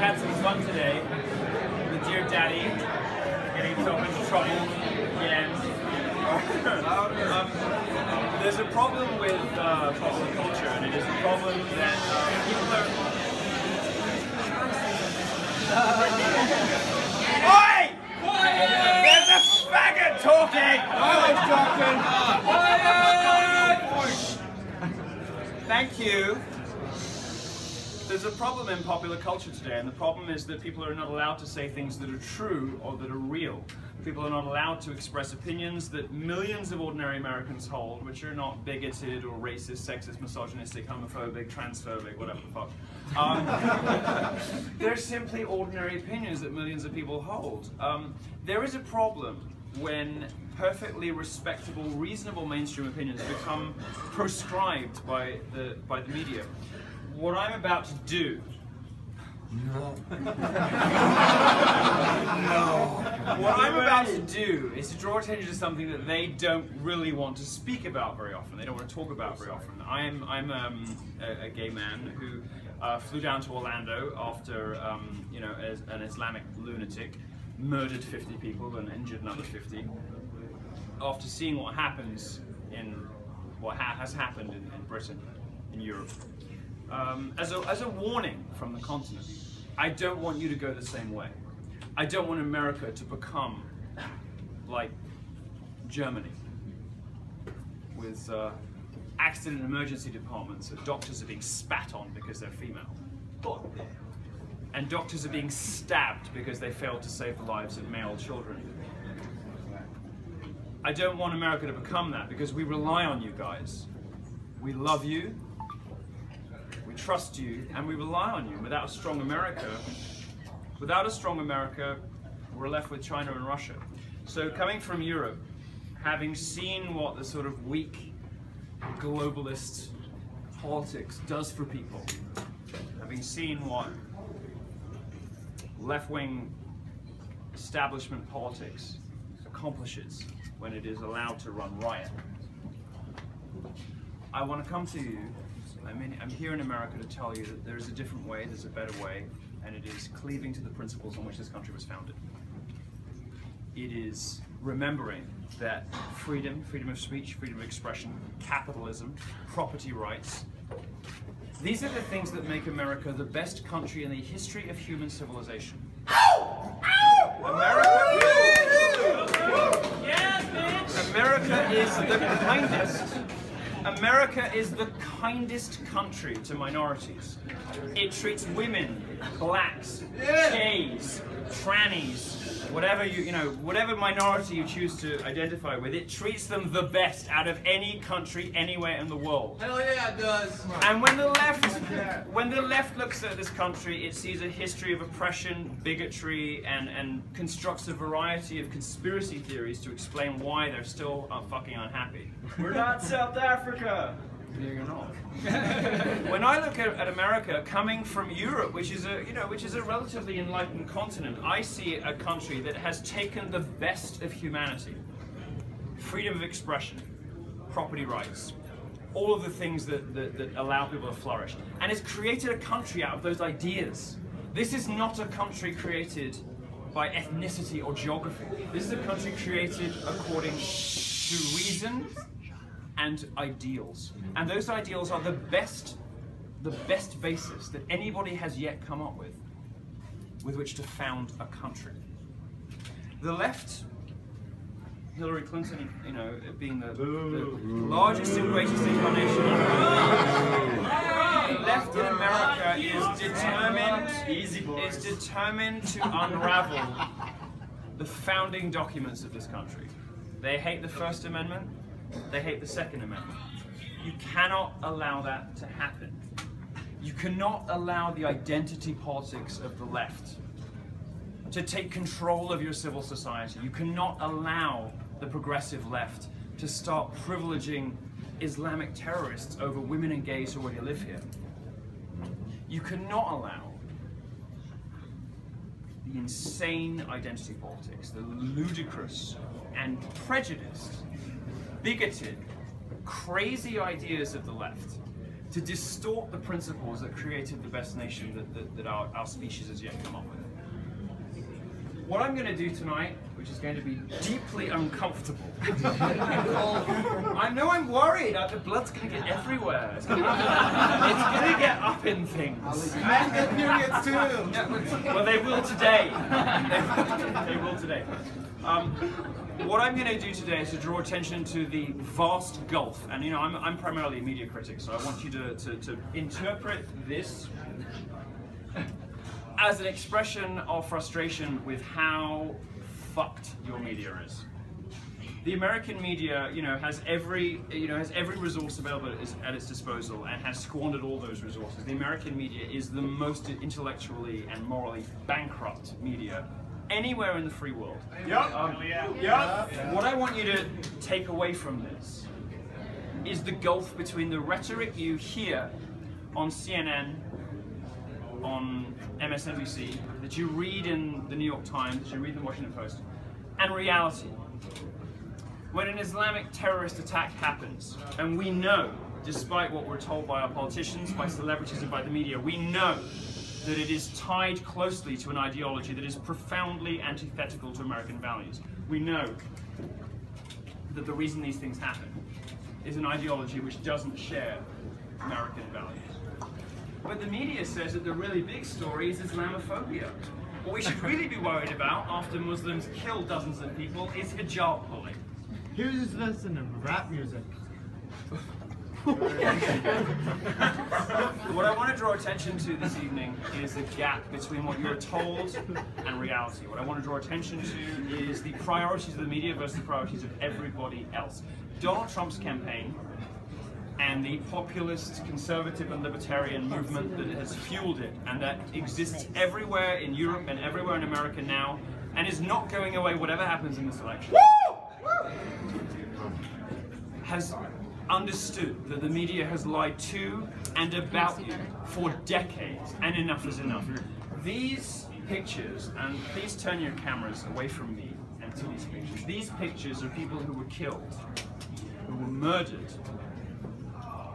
had some fun today with Dear Daddy, getting himself into trouble again. um, there's a problem with uh, popular culture, and it is a problem that uh, people are. Oi! There's a faggot talking! I was talking! Quiet! Thank you. There's a problem in popular culture today, and the problem is that people are not allowed to say things that are true or that are real. People are not allowed to express opinions that millions of ordinary Americans hold, which are not bigoted or racist, sexist, misogynistic, homophobic, transphobic, whatever the fuck. Um, they're simply ordinary opinions that millions of people hold. Um, there is a problem when perfectly respectable, reasonable mainstream opinions become proscribed by the by the media. What I'm about to do. No. no. What I'm about to do is to draw attention to something that they don't really want to speak about very often. They don't want to talk about very often. I'm I'm um, a, a, gay man who uh, flew down to Orlando after um, you know as an Islamic lunatic murdered 50 people and injured another 50. After seeing what happens in what ha has happened in, in Britain, in Europe, um, as, a, as a warning from the continent. I don't want you to go the same way. I don't want America to become like Germany with uh, accident and emergency departments where doctors are being spat on because they're female. And doctors are being stabbed because they failed to save the lives of male children. I don't want America to become that because we rely on you guys. We love you, trust you and we rely on you. Without a strong America, without a strong America, we're left with China and Russia. So coming from Europe, having seen what the sort of weak globalist politics does for people, having seen what left-wing establishment politics accomplishes when it is allowed to run riot, I want to come to you I'm, in, I'm here in America to tell you that there's a different way, there's a better way, and it is cleaving to the principles on which this country was founded. It is remembering that freedom, freedom of speech, freedom of expression, capitalism, property rights, these are the things that make America the best country in the history of human civilization. America, America is the kindest America is the kindest country to minorities. It treats women, blacks, gays, trannies, whatever you you know, whatever minority you choose to identify with, it treats them the best out of any country anywhere in the world. Hell yeah, it does. And when the left when the left looks at this country, it sees a history of oppression, bigotry, and and constructs a variety of conspiracy theories to explain why they're still uh, fucking unhappy. We're not South Africa. You're not. when I look at, at, America coming from Europe, which is a you know which is a relatively enlightened continent, I see a country that has taken the best of humanity, freedom of expression, property rights, all of the things that, that, that allow people to flourish, and has created a country out of those ideas. This is not a country created by ethnicity or geography. This is a country created according to reason and ideals. And those ideals are the best, the best basis that anybody has yet come up with, with which to found a country. The left, Hillary Clinton, you know, being the, the largest and greatest incarnation. The left in America is determined, is determined to unravel the founding documents of this country. They hate the First Amendment, they hate the Second Amendment. You cannot allow that to happen. You cannot allow the identity politics of the left to take control of your civil society. You cannot allow the progressive left to start privileging Islamic terrorists over women and gays who already live here. You cannot allow the insane identity politics, the ludicrous and prejudiced bigoted, crazy ideas of the left to distort the principles that created the best nation that, that, that our, our species has yet come up with. What I'm going to do tonight, which is going to be deeply uncomfortable. I know I'm worried. The blood's going to get everywhere. It's going to get up in things. Men get periods too. Well, they will today. They will today. Um, what I'm going to do today is to draw attention to the vast gulf, and you know, I'm, I'm primarily a media critic, so I want you to, to, to interpret this as an expression of frustration with how fucked your media is. The American media, you know, has every, you know, has every resource available at its, at its disposal and has squandered all those resources. The American media is the most intellectually and morally bankrupt media anywhere in the free world. Yup. Um, Yup. what I want you to take away from this is the gulf between the rhetoric you hear on CNN, on MSNBC, that you read in the New York Times, that you read in the Washington Post, and reality. When an Islamic terrorist attack happens, and we know, despite what we're told by our politicians, by celebrities, and by the media, we know that it is tied closely to an ideology that is profoundly antithetical to American values. We know that the reason these things happen is an ideology which doesn't share American values. But the media says that the really big story is Islamophobia. What we should really be worried about after Muslims kill dozens of people is hijab pulling. Who's listening to rap music? What I want to draw attention to this evening is the gap between what you're told and reality. What I want to draw attention to is the priorities of the media versus the priorities of everybody else. Donald Trump's campaign and the populist, conservative, and libertarian movement that has fueled it and that exists everywhere in Europe and everywhere in America now and is not going away whatever happens in this election. has understood that the media has lied to and about you for decades, and enough is enough. These pictures, and please turn your cameras away from me and to these pictures. These pictures are people who were killed, who were murdered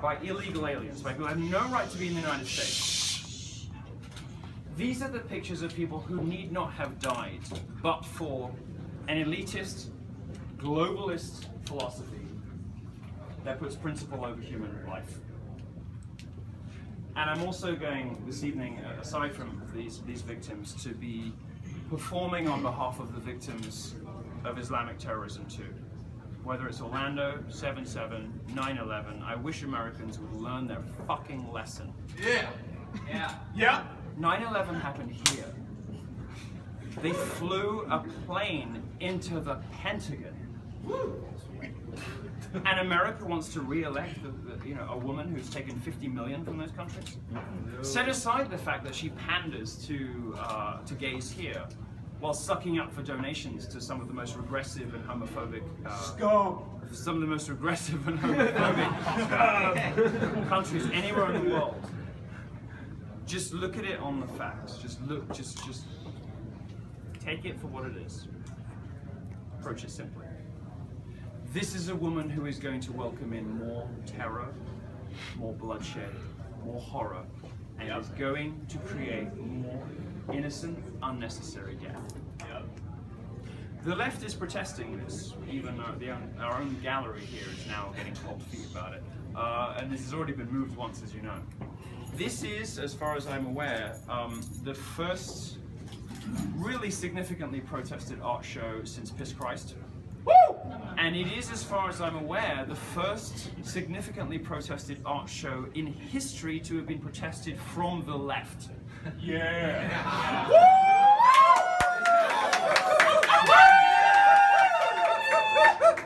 by illegal aliens, by people who have no right to be in the United States. These are the pictures of people who need not have died, but for an elitist, globalist philosophy that puts principle over human life. And I'm also going this evening, uh, aside from these, these victims, to be performing on behalf of the victims of Islamic terrorism too. Whether it's Orlando, 7-7, 9-11, I wish Americans would learn their fucking lesson. Yeah. Yeah. Yeah. 9-11 happened here. They flew a plane into the Pentagon. And America wants to re-elect you know, a woman who's taken 50 million from those countries. Set aside the fact that she panders to uh, to gays here, while sucking up for donations to some of the most regressive and homophobic uh, some of the most regressive and homophobic uh, countries anywhere in the world. Just look at it on the facts. Just look. Just just take it for what it is. Approach it simply. This is a woman who is going to welcome in more terror, more bloodshed, more horror, and is going to create more innocent, unnecessary death. The left is protesting this. Even our, the, our own gallery here is now getting cold feet about it. Uh, and this has already been moved once, as you know. This is, as far as I'm aware, um, the first really significantly protested art show since Piss Christ. And it is, as far as I'm aware, the first significantly protested art show in history to have been protested from the left. Yeah.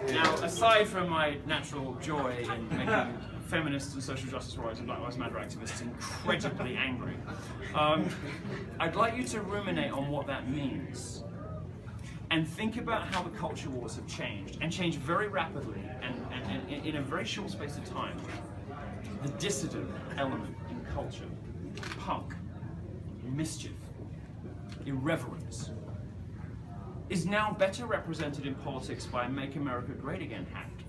Now, aside from my natural joy in making feminists and social justice warriors and Black Lives Matter activists incredibly angry, um, I'd like you to ruminate on what that means and think about how the culture wars have changed and changed very rapidly and, and, and in a very short space of time. The dissident element in culture, punk, mischief, irreverence, is now better represented in politics by Make America Great Again act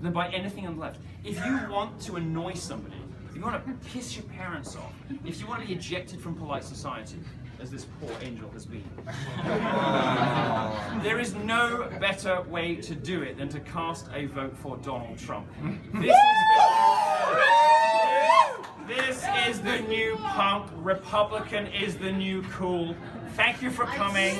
than by anything on the left. If you want to annoy somebody, if you want to piss your parents off, if you want to be ejected from polite society, as this poor angel has been, there is no better way to do it than to cast a vote for Donald Trump. This is the, this is the new punk. Republican is the new cool. Thank you for coming.